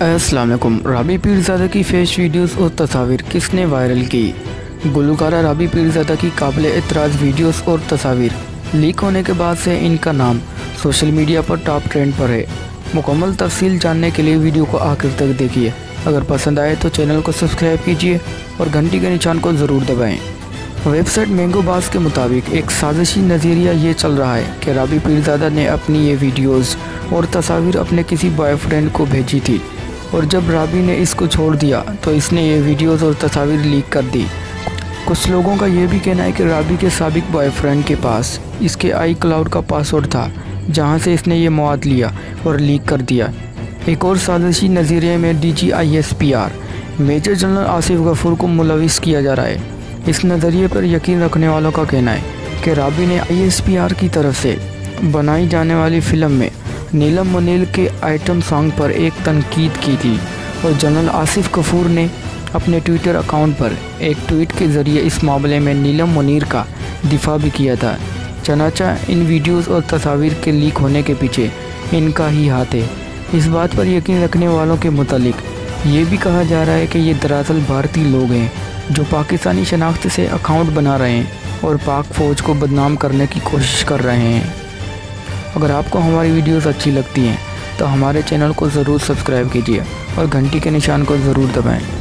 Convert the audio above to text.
السلام علیکم۔ رابی پیرزادہ کی فیش ویڈیوز اور تصاویر کس نے وائرل کی؟ گلوکارہ رابی پیرزادہ کی قابل اعتراض ویڈیوز اور تصاویر لیک ہونے کے بعد سے ان کا نام سوشل میڈیا پر ٹاپ ٹرینڈ پر ہے۔ مکمل تفصیل جاننے کے لیے ویڈیو کو آخر تک دیکھیے۔ اگر پسند آئے تو چینل کو سبسکرائب کیجیے اور گھنٹی کے نشان کو ضرور دبائیں۔ ویب سائٹ مینگو باز کے مطابق ایک سازشی نظریہ یہ چل رہا ہے کہ رابی پیرزادہ نے اپنی یہ ویڈیوز اور تصاویر اپنے کسی بوائے فرینڈ کو بھیجی تھی۔ اور جب رابی نے اس کو چھوڑ دیا تو اس نے یہ ویڈیوز اور تصاویر لیک کر دی۔ کچھ لوگوں کا یہ بھی کہنا ہے کہ رابی کے سابق بوائے فرینڈ کے پاس اس کے آئی کلاؤڈ کا پاسورڈ تھا، جہاں سے اس نے یہ مواد لیا اور لیک کر دیا۔ ایک اور سازشی نظریے میں D G I S P R, major general Asif Ghafoor کو ملوث کیا جا رہا ہے۔ اس نظریے پر یقین رکھنے والوں کا کہنا ہے کہ رابی نے آئی ایس پی آر کی طرف سے بنائی جانے والی فلم میں نیلم منیل کے آئٹم سانگ پر ایک تنقید کی تھی اور جنرل آصف کفور نے اپنے ٹویٹر اکاؤنٹ پر ایک ٹویٹ کے ذریعے اس معاملے میں نیلم منیر کا دفاع بھی کیا تھا۔ چنانچہ ان ویڈیوز اور تصاویر کے لیک ہونے کے پیچھے ان کا ہی ہاتھ ہے۔ اس بات پر یقین رکھنے والوں کے متعلق یہ بھی کہا جا رہا ہے کہ یہ دراصل بھارتی لوگ ہیں جو پاکستانی شناخت سے اکاؤنٹ بنا رہے ہیں اور پاک فوج کو بدنام کرنے کی کوشش کر رہے ہیں۔ اگر آپ کو ہماری ویڈیوز اچھی لگتی ہیں، تو ہمارے چینل کو ضرور سبسکرائب کیجیے اور گھنٹی کے نشان کو ضرور دبائیں۔